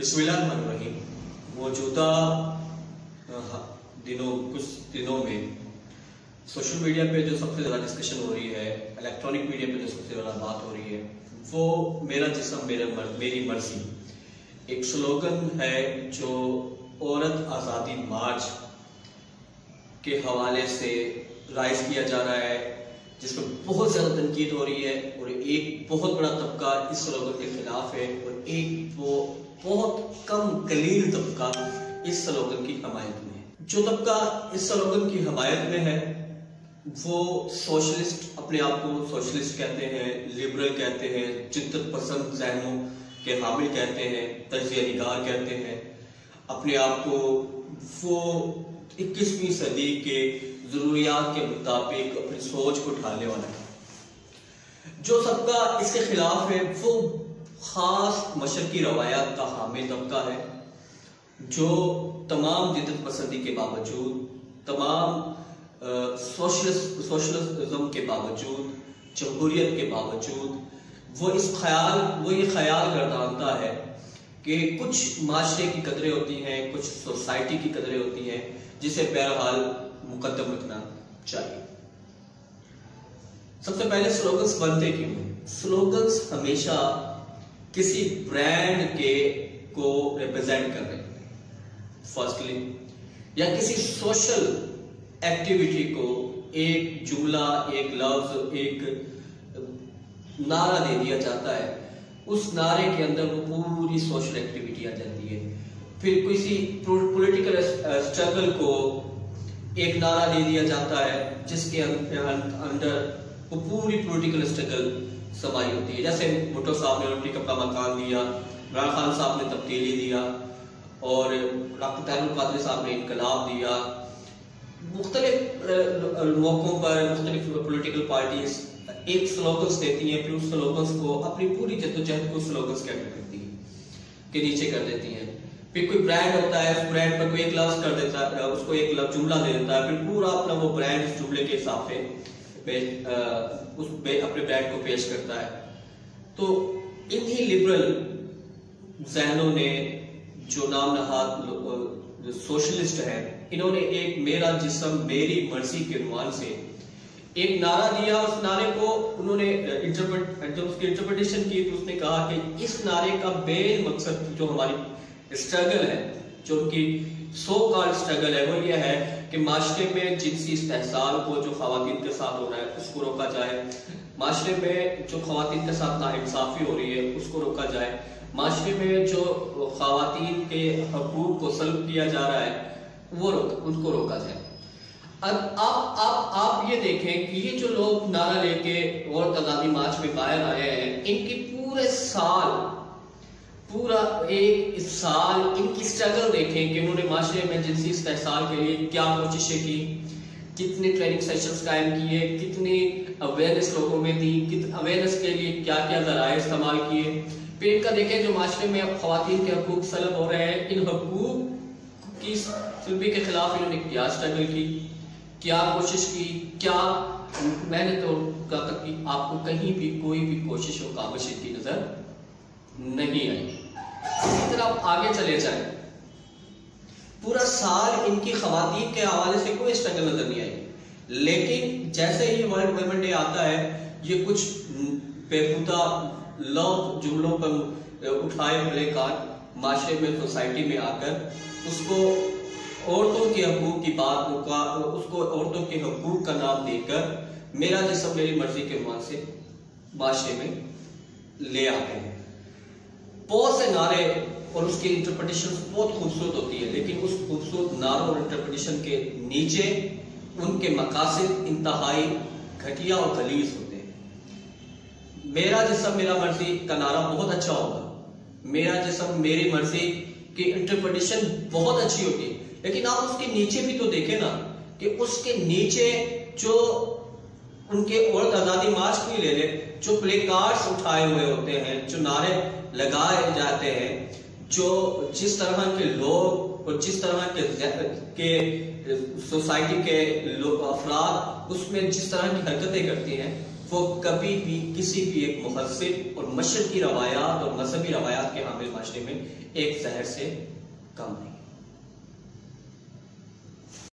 بسم اللہ الرحمن الرحیم۔ موجودہ دنوں، کچھ دنوں میں سوشل میڈیا پہ جو سب سے زیادہ ڈسکشن ہو رہی ہے الیکٹرانک میڈیا پہ جو سب سے زیادہ بات ہو رہی ہے، وہ میرا جسم، میرا میری مرضی۔ ایک سلوگن ہے جو عورت آزادی مارچ کے حوالے سے رائز کیا جا رہا ہے۔ جس پر بہت زیادہ تنقید ہو رہی ہے اور ایک بہت بڑا طبقہ اس سلوگن کے خلاف ہے اور ایک وہ بہت کم قلیل طبقہ اس سلوگن کی حمایت میں ہے۔ جو طبقہ اس سلوگن کی حمایت میں ہے، وہ سوشلسٹ اپنے آپ کو سوشلسٹ کہتے ہیں لبرل کہتے ہیں، جدت پسند ذہنوں کے حامل کہتے ہیں، تجزیہ نگار کہتے ہیں۔ اپنے آپ کو وہ اکیسویں صدی کے ضروریات کے مطابق اپنی سوچ کو ڈھالنے والا ہے۔ جو طبقہ اس کے خلاف ہے، وہ خاص مشرقی روایات کا حامل طبقہ ہے، جو تمام جدت پسندی کے باوجود، تمام سوشلزم کے باوجود، جمہوریت کے باوجود، وہ اس خیال، وہ یہ خیال گردانتا ہے کہ کچھ معاشرے کی قدریں ہوتی ہیں، کچھ سوسائٹی کی قدریں ہوتی ہیں، جسے بہرحال مقدم رکھنا چاہیے۔ سب سے پہلے سلوگنس بنتے کیوں سلوگنس ہمیشہ کسی برانڈ کے کو ریپرزینٹ کر رہے ہیں۔ فرسٹلی یا کسی سوشل ایکٹیویٹی کو ایک جملہ، ایک لفظ، ایک نعرہ دے دیا جاتا ہے۔ اس نعرے کے اندر وہ پوری سوشل ایکٹیویٹی آ جاتی ہے۔ پھر کسی پولیٹیکل اسٹرگل کو ایک نعرہ دے دیا جاتا ہے، جس کے اندر وہ پوری پولیٹیکل اسٹرگل سمائی ہوتی ہے۔ جیسے بھٹو صاحب نے روٹی کپڑا مکان دیا، عمران خان صاحب نے تبدیلی دیا، اور ڈاکٹر تیر القادری صاحب نے انقلاب دیا۔ مختلف موقعوں پر مختلف پولیٹیکل پارٹیز ایک سلوگنس دیتی ہیں، پھر اس سلوگنس کو اپنی پوری جد و جہد کو سلوگنس کے اندر کرتی ہیں، کہ نیچے کر دیتی ہیں۔ پھر کوئی برانڈ ہوتا ہے، اس برانڈ پر کوئی ایک لفظ کر دیتا ہے، اس کو ایک لفظ جملہ دے دیتا ہے، پھر پورا اپنا وہ برانڈ اس جملے کے حساب سے اس اپنے برانڈ کو پیش کرتا ہے۔ تو انہی لبرل ذہنوں نے جو نام نہاد سوشلسٹ ہے انہوں نے ایک میرا جسم میری مرضی کے عنوان سے ایک نعرہ دیا اس نعرے کو انہوں نے جب اس کی انٹرپریٹیشن کی تو اس نے کہا کہ اس نعرے کا مین مقصد جو ہماری اسٹرگل ہے، جو ان کی سو کال اسٹرگل ہے، وہ یہ ہے کہ معاشرے میں جنسی استحصال کو جو خواتین کے ساتھ ہو رہا ہے، اس کو روکا جائے۔ معاشرے میں جو خواتین کے ساتھ ناانصافی ہو رہی ہے، اس کو روکا جائے۔ معاشرے میں جو خواتین کے حقوق کو سلب کیا جا رہا ہے، وہ ان کو روکا جائے۔ اب آپ آپ آپ یہ دیکھیں کہ یہ جو لوگ نعرہ لے کے عورت آزادی مارچ میں باہر آئے ہیں، ان کی پورے سال، پورا ایک سال ان کی سٹرگل دیکھیں کہ انہوں نے معاشرے میں جنسی استحصال کے لیے کیا کوششیں کی، کتنے ٹریننگ سیشنز قائم کیے، کتنی اویرنس لوگوں میں دی اویرنس کے لیے کیا کیا ذرائع استعمال کیے۔ پھر ان کا دیکھیں جو معاشرے میں خواتین کے حقوق سلب ہو رہے ہیں، ان حقوق کی سلبی کے خلاف انہوں نے کیا سٹرگل کی۔ کیا کوشش کی؟ کیا میں نے تو کہا تک آپ کو کہیں بھی کوئی بھی کوشش و کامش کی نظر نہیں آئی۔ اسی طرح آگے چلے جائیں۔ پورا سال ان کی خواتین کے حوالے سے کوئی اسٹرگل نظر نہیں آئی۔ لیکن جیسے ہی ورلڈ ویمن ڈے آتا ہے، یہ کچھ بےحدہ لو جملوں پر اٹھائے پلے کارڈ معاشرے میں، سوسائٹی میں آ کر اس کو عورتوں کے حقوق کی بات اس کو عورتوں کے حقوق کا نام دے کر میرا جسم میری مرضی کے عنوان سے معاشرے میں لے آتے ہیں۔ بہت سے نعرے اور اس کی انٹرپریٹیشن بہت خوبصورت ہوتی ہے لیکن اس خوبصورت نعروں اور انٹرپریٹیشن کے نیچے ان کے مقاصد انتہائی گھٹیا اور غلیظ ہوتے ہیں۔ میرا جسم میرا مرضی کا نعرہ بہت اچھا ہوگا۔ میرا جسم میری مرضی کی انٹرپریٹیشن بہت اچھی ہوتی ہے۔ لیکن آپ اس کے نیچے بھی تو دیکھیں نا کہ اس کے نیچے جو ان کے عورت آزادی مارچ کی لے لے، جو پلے کارڈز اٹھائے ہوئے ہوتے ہیں، جو نعرے لگائے جاتے ہیں، جو جس طرح کے لوگ اور جس طرح کے سوسائٹی کے لوگ افراد اس میں جس طرح کی حرکتیں کرتی ہیں، وہ کبھی بھی کسی بھی ایک مہذب اور مشرقی روایات اور مذہبی روایات کے حامل معاشرے میں ایک زہر سے کم نہیں۔